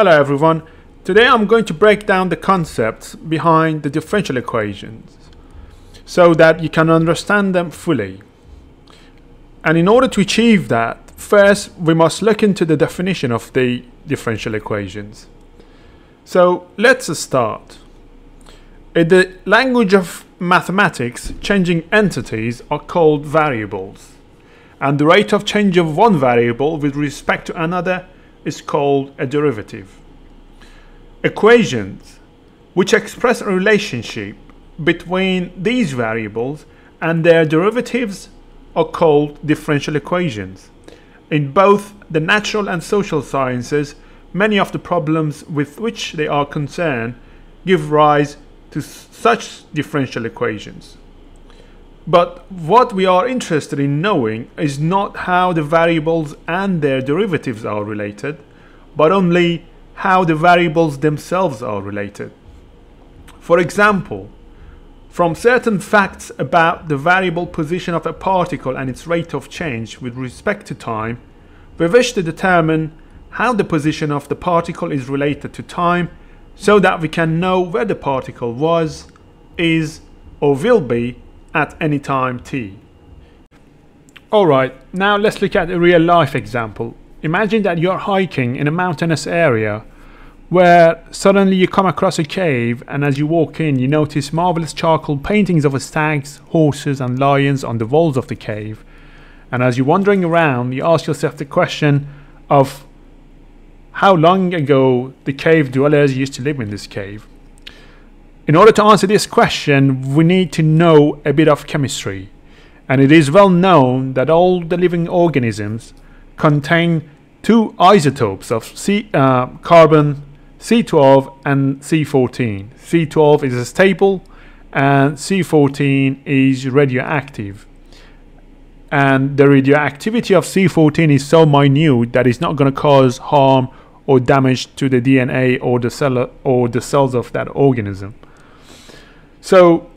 Hello everyone. Today I'm going to break down the concepts behind the differential equations so that you can understand them fully. And in order to achieve that, first we must look into the definition of the differential equations. So let's start. In the language of mathematics, changing entities are called variables. And the rate of change of one variable with respect to another is called a derivative. Equations which express a relationship between these variables and their derivatives are called differential equations. In both the natural and social sciences, many of the problems with which they are concerned give rise to such differential equations. But what we are interested in knowing is not how the variables and their derivatives are related, but only how the variables themselves are related. For example, from certain facts about the variable position of a particle and its rate of change with respect to time, we wish to determine how the position of the particle is related to time so that we can know where the particle was, is, or will be at any time t. Alright, now let's look at a real life example. Imagine that you're hiking in a mountainous area where suddenly you come across a cave and as you walk in you notice marvelous charcoal paintings of stags, horses and lions on the walls of the cave. And as you're wandering around you ask yourself the question of how long ago the cave dwellers used to live in this cave. In order to answer this question, we need to know a bit of chemistry. And it is well known that all the living organisms contain two isotopes of C, uh, carbon C12 and C14. C12 is stable and C14 is radioactive. And the radioactivity of C14 is so minute that it's not going to cause harm or damage to the DNA or the cell or the cells of that organism. So,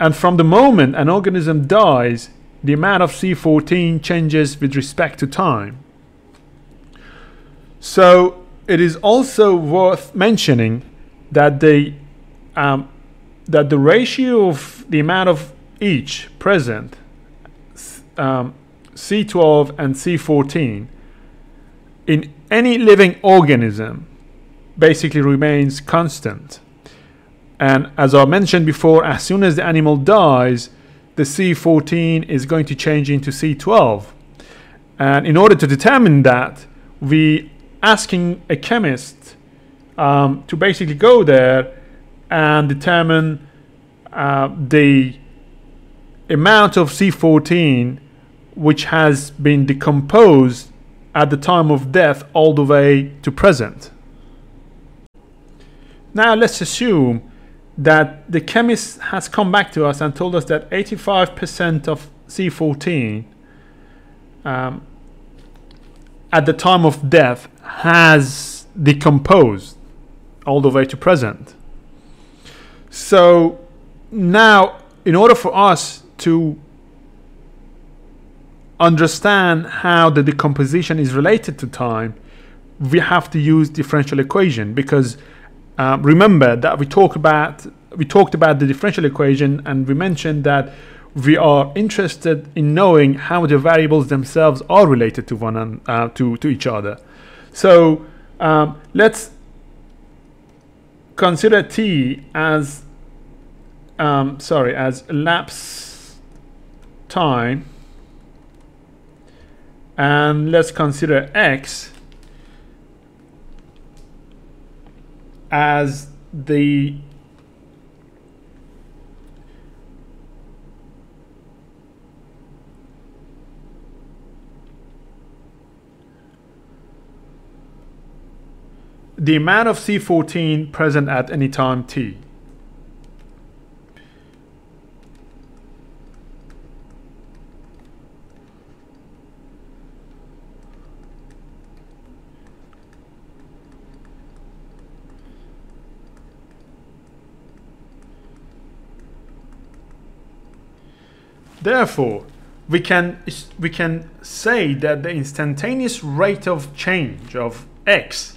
and from the moment an organism dies, the amount of C14 changes with respect to time. So, it is also worth mentioning that the um, that the ratio of the amount of each present um, C12 and C14 in any living organism basically remains constant. And as I mentioned before, as soon as the animal dies, the C14 is going to change into C12. And in order to determine that, we asking a chemist um, to basically go there and determine uh, the amount of C14 which has been decomposed at the time of death all the way to present. Now let's assume that the chemist has come back to us and told us that 85% of C14 um, at the time of death has decomposed all the way to present. So now, in order for us to understand how the decomposition is related to time, we have to use differential equation because uh, remember that we talked about we talked about the differential equation and we mentioned that we are interested in knowing how the variables themselves are related to one uh, to to each other. So um, let's consider t as um, sorry as elapsed time and let's consider x as the the amount of C14 present at any time t. Therefore, we can we can say that the instantaneous rate of change of x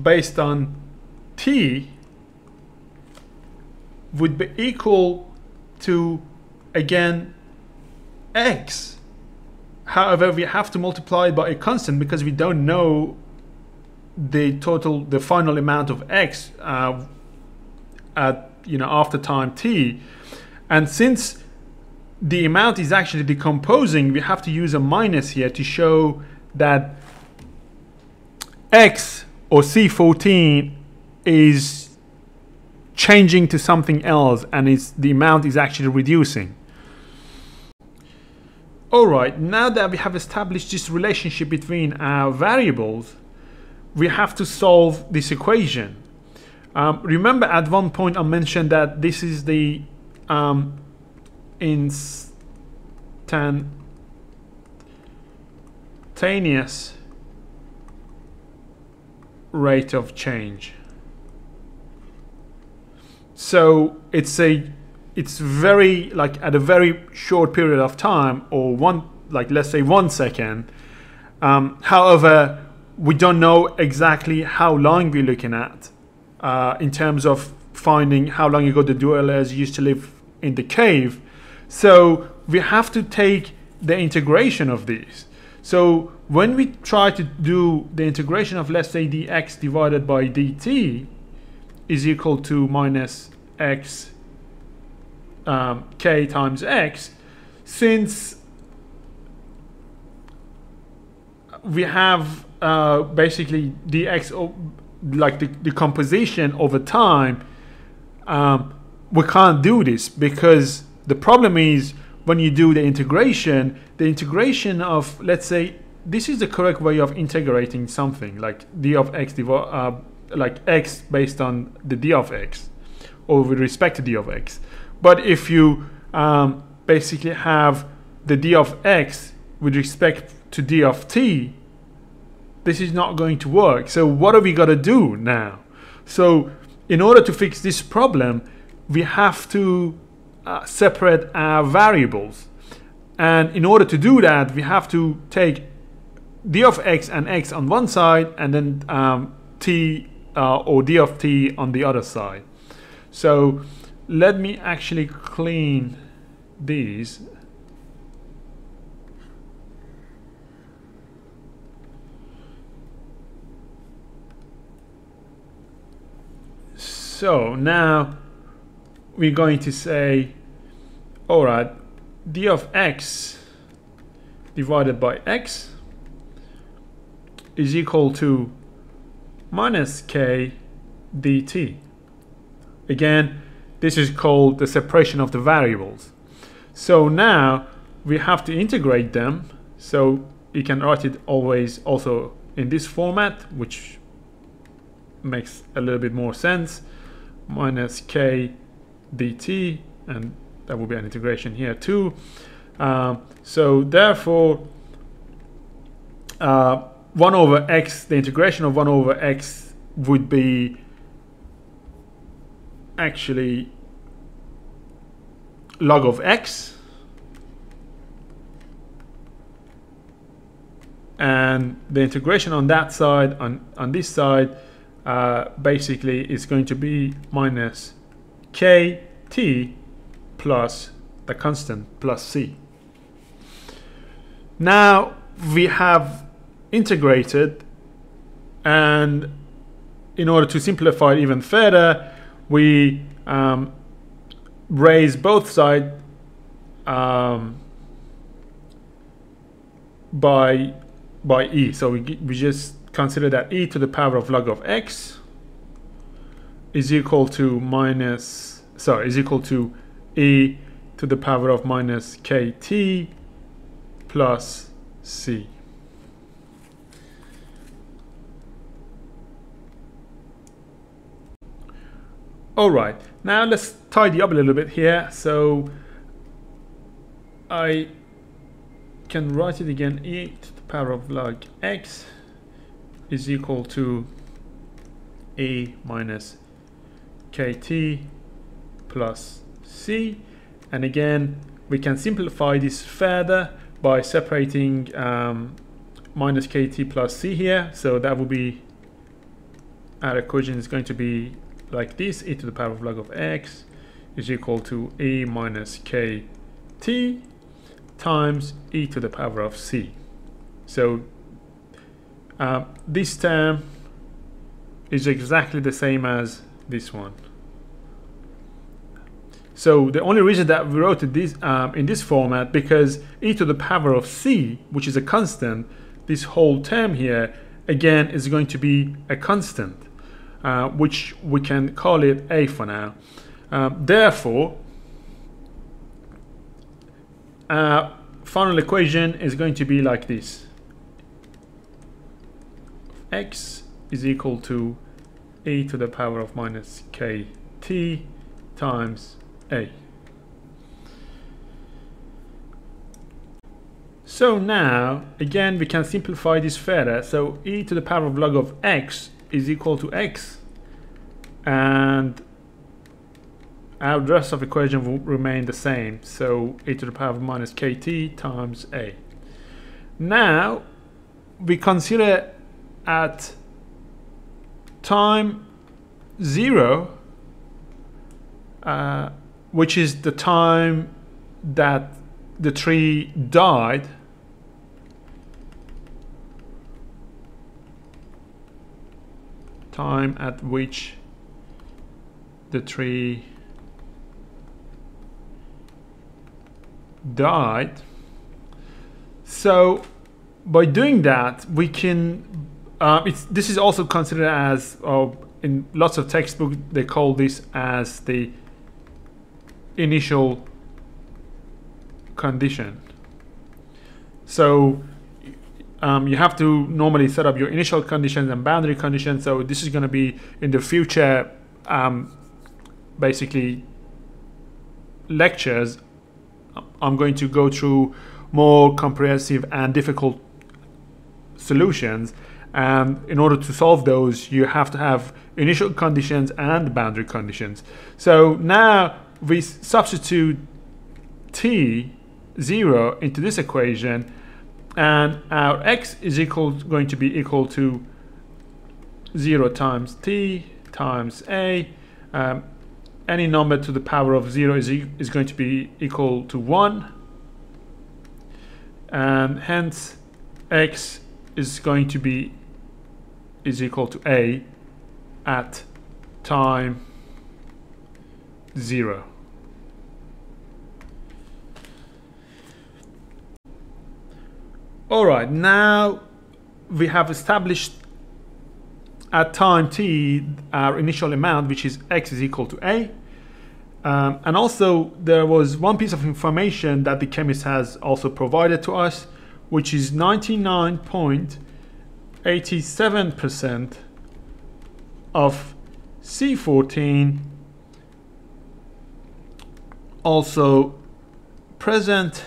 based on t would be equal to again x. However we have to multiply by a constant because we don't know the total the final amount of x uh, at you know after time t. And since the amount is actually decomposing we have to use a minus here to show that x or c14 is changing to something else and it's the amount is actually reducing. All right now that we have established this relationship between our variables we have to solve this equation um, remember at one point I mentioned that this is the um, instantaneous rate of change. So it's a it's very like at a very short period of time or one like let's say one second. Um, however we don't know exactly how long we're looking at uh, in terms of finding how long ago the dwellers used to live in the cave. So we have to take the integration of these. So when we try to do the integration of let's say dx divided by dt is equal to minus x um, k times x since we have uh, basically dx like the, the composition over time um, we can't do this because the problem is when you do the integration the integration of let's say this is the correct way of integrating something like d of x uh, like x based on the d of x or with respect to d of x. But if you um, basically have the d of x with respect to d of t, this is not going to work. So what are we going to do now? So in order to fix this problem, we have to uh, separate our variables. And in order to do that, we have to take d of x and x on one side and then um, t uh, or d of t on the other side. So let me actually clean these. So now we're going to say, all right, d of x divided by x is equal to minus k dt. Again, this is called the separation of the variables. So now we have to integrate them. So you can write it always also in this format, which makes a little bit more sense. Minus k dt, and that will be an integration here too. Uh, so therefore, uh, 1 over x, the integration of 1 over x would be actually log of x and the integration on that side on on this side uh, basically is going to be minus kt plus the constant plus c now we have integrated and in order to simplify it even further we um, raise both sides um, by by e. So we, we just consider that e to the power of log of x is equal to minus, sorry, is equal to e to the power of minus kt plus c. All right, now let's tidy up a little bit here. So I can write it again, e to the power of log x is equal to a minus kt plus c. And again, we can simplify this further by separating um, minus kt plus c here. So that will be our equation is going to be like this e to the power of log of x is equal to e minus k t times e to the power of c. So uh, this term is exactly the same as this one. So the only reason that we wrote it this, um, in this format because e to the power of c, which is a constant, this whole term here, again, is going to be a constant, uh, which we can call it a for now. Um, therefore, our final equation is going to be like this. X is equal to e to the power of minus kt times a. So now, again, we can simplify this further. So e to the power of log of x is equal to x. And our rest of equation will remain the same. So e to the power of minus kt times a. Now, we consider at time 0, uh, which is the time that the tree died, time at which the tree died. So by doing that, we can uh, it's, this is also considered as, uh, in lots of textbooks, they call this as the initial condition. So um, you have to normally set up your initial conditions and boundary conditions. So this is going to be in the future, um, basically lectures. I'm going to go through more comprehensive and difficult solutions and in order to solve those, you have to have initial conditions and boundary conditions. So now we substitute t 0 into this equation and our x is equal going to be equal to 0 times t times a um, any number to the power of 0 is, e is going to be equal to 1 and hence x is going to be is equal to a at time 0. Alright, now we have established at time t our initial amount which is x is equal to a um, and also there was one piece of information that the chemist has also provided to us which is 99.87% of C14 also present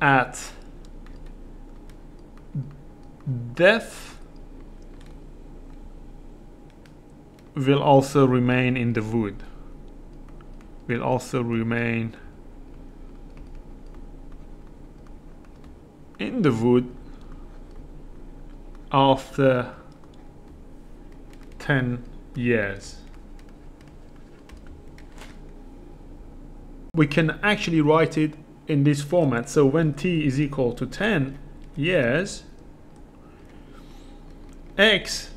at death will also remain in the wood will also remain in the wood after 10 years. We can actually write it in this format. So when t is equal to 10 years, x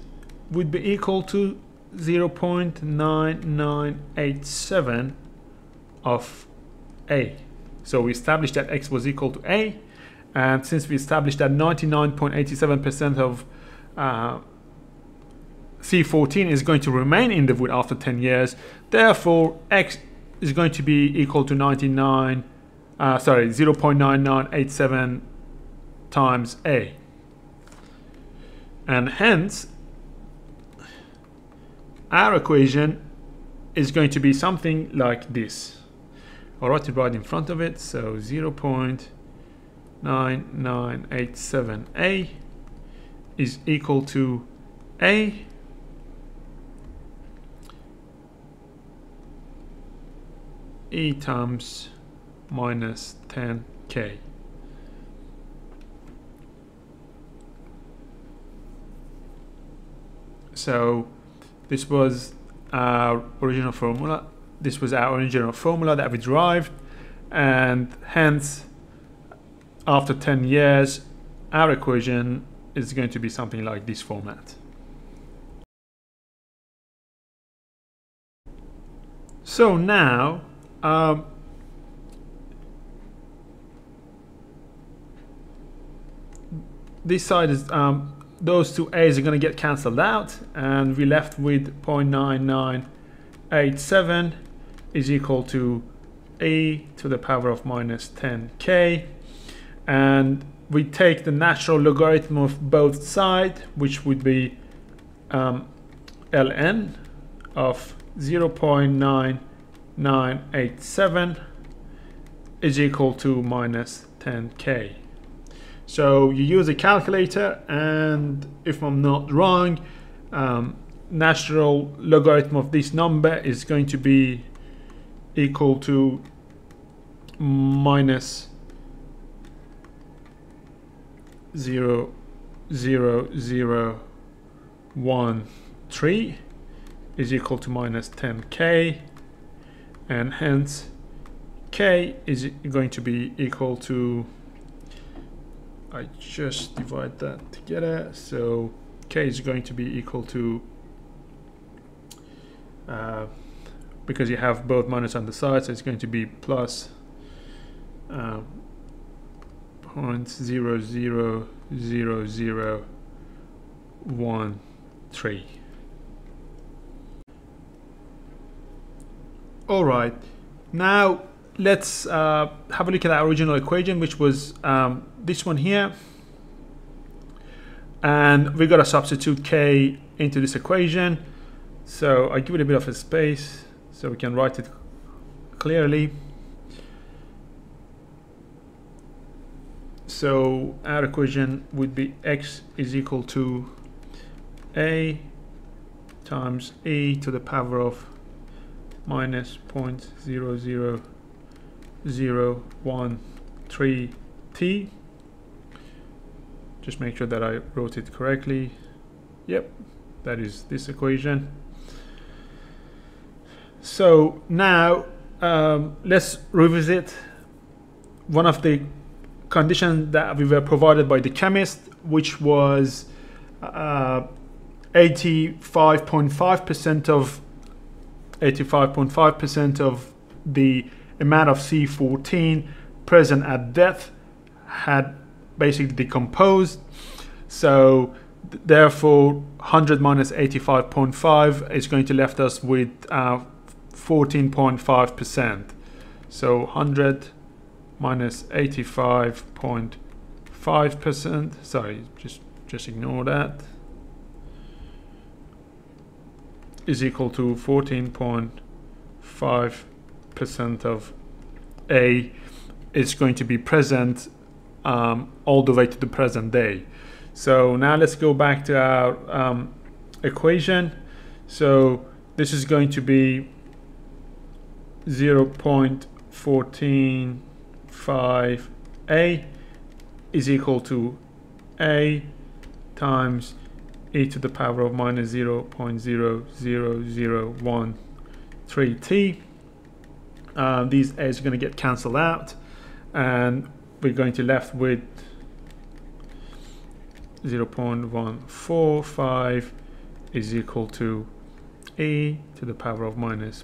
would be equal to 0.9987 of a. So we established that x was equal to a and since we established that 99.87% of uh, C14 is going to remain in the wood after 10 years, therefore X is going to be equal to 99, uh, sorry, 0.9987 times A. And hence, our equation is going to be something like this. I'll write it right in front of it, so 0. 9987A is equal to A E times minus 10K. So this was our original formula. This was our original formula that we derived and hence after 10 years, our equation is going to be something like this format. So now, um, this side is um, those two a's are going to get cancelled out and we're left with 0.9987 is equal to e to the power of minus 10k and we take the natural logarithm of both sides which would be um, ln of 0.9987 is equal to minus 10k so you use a calculator and if I'm not wrong, um, natural logarithm of this number is going to be equal to minus 0, 0, 0, 1, 3 is equal to minus 10k and hence k is going to be equal to I just divide that together. So k is going to be equal to, uh, because you have both minus on the side, so it's going to be plus uh, 0.000013. All right, now let's uh, have a look at our original equation, which was um, this one here. And we got to substitute k into this equation. So I give it a bit of a space so we can write it clearly. So our equation would be x is equal to a times e to the power of minus 0.0013t just make sure that I wrote it correctly. Yep that is this equation. So now um, let's revisit one of the conditions that we were provided by the chemist which was 85.5% uh, of 85.5% of the amount of C14 present at death had basically decomposed. So therefore 100 minus 85.5 is going to left us with 14.5%. Uh, so 100 minus 85.5%, sorry, just, just ignore that, is equal to 14.5% of A is going to be present um, all the way to the present day. So now let's go back to our um, equation. So this is going to be 0 0.145a is equal to a times e to the power of minus 0 0.00013t. Uh, these a's are going to get cancelled out and we're going to left with 0.145 is equal to e to the power of minus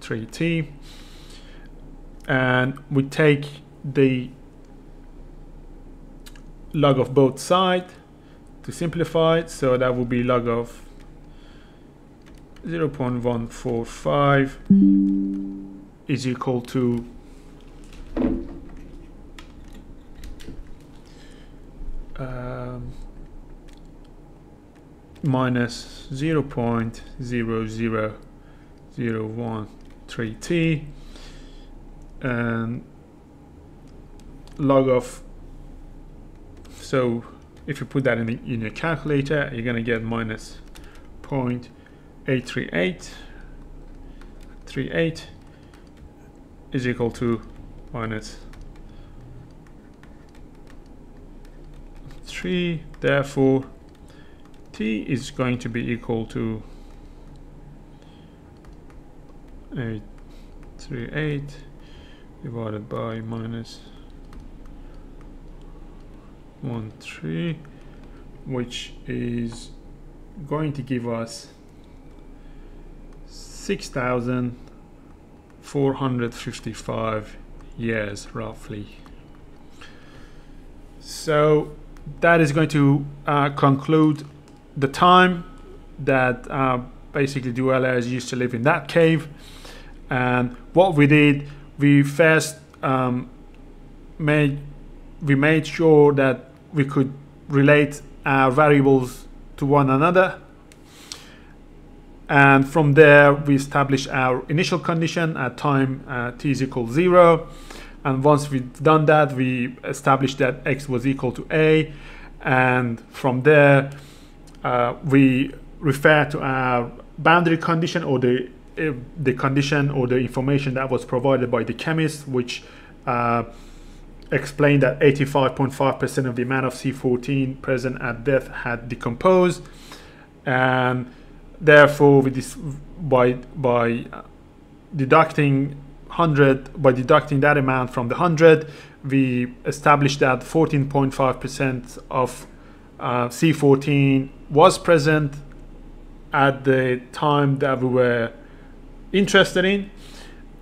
0.00013t and we take the log of both sides to simplify it. So that will be log of 0.145 is equal to um, minus 0 0.00013t and log of so if you put that in, the, in your calculator you're going to get minus 0.838 38 is equal to minus 3 therefore t is going to be equal to 838 divided by minus 1 3 which is going to give us 6,455 years roughly. So that is going to uh, conclude the time that uh, basically dwellers used to live in that cave and what we did we first um, made we made sure that we could relate our variables to one another. And from there we established our initial condition at time uh, t is equal 0 and once we've done that we established that x was equal to a. And from there uh, we refer to our boundary condition or the the condition or the information that was provided by the chemist which uh, explained that 85.5% of the amount of C14 present at death had decomposed and therefore with this by by deducting 100 by deducting that amount from the 100 we established that 14.5% of uh, C14 was present at the time that we were interested in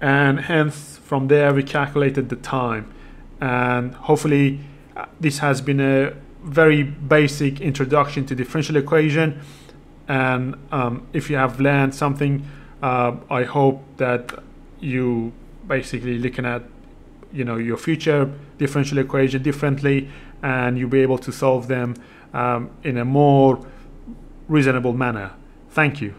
and hence from there we calculated the time. And hopefully uh, this has been a very basic introduction to differential equation. And um, if you have learned something uh, I hope that you basically looking at you know your future differential equation differently and you'll be able to solve them um, in a more reasonable manner. Thank you